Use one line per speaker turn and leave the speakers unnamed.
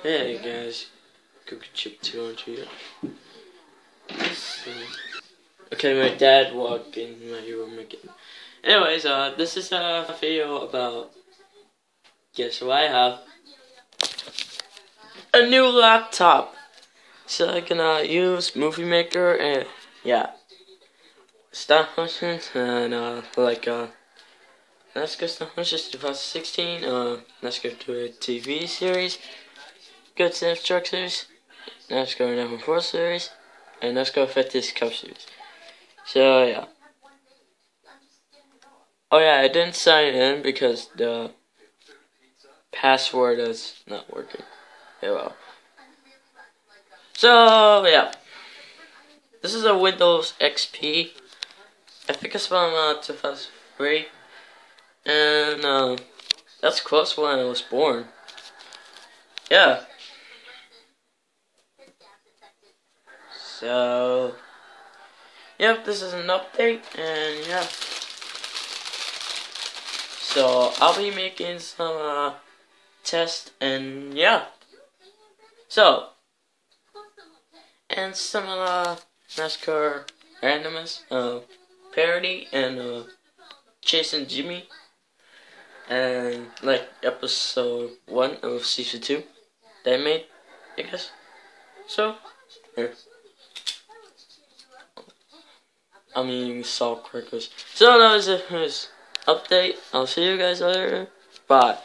Hey guys, Cookie Chip 200 here. Okay, my dad walked in my room again. Anyways, uh, this is a video about. Guess what I have? A new laptop. So I can uh, use Movie Maker and yeah, stop functions and uh, like uh, let's go stop functions 2016. Uh, let's go to a TV series. Good Snap Truck series. Let's go number four series. And let's go fit this cup series. So yeah. Oh yeah, I didn't sign in because the password is not working. Yeah, well. So yeah. This is a Windows XP. I think it's from uh, 2003. And uh, that's close when I was born. Yeah. So, yep, this is an update, and yeah. So, I'll be making some, uh, tests, and yeah. So, and some, uh, NASCAR randomness, uh, parody, and, uh, Chasing Jimmy, and, like, episode 1 of season 2 that I made, I guess. So, here. I mean salt crackers. So that was it. Update. I'll see you guys later. Bye.